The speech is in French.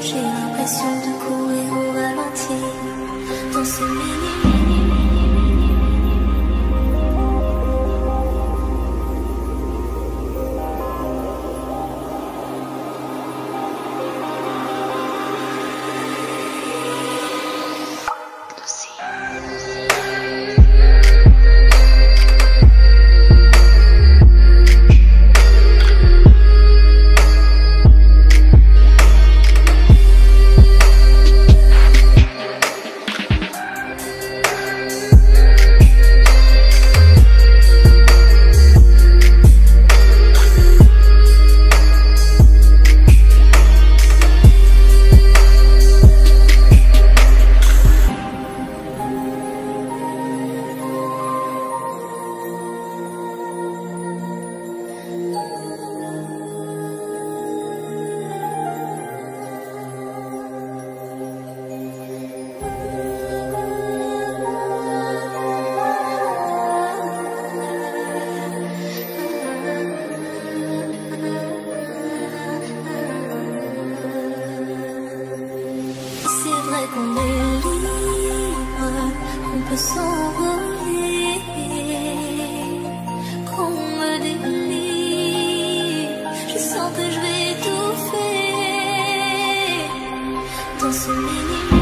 j'ai l'impression de courir au ralenti. Dans ce mini, qu'on est libre, qu'on peut s'envoler, qu'on me délivre. Je sens que je vais tout faire dans ce minimum.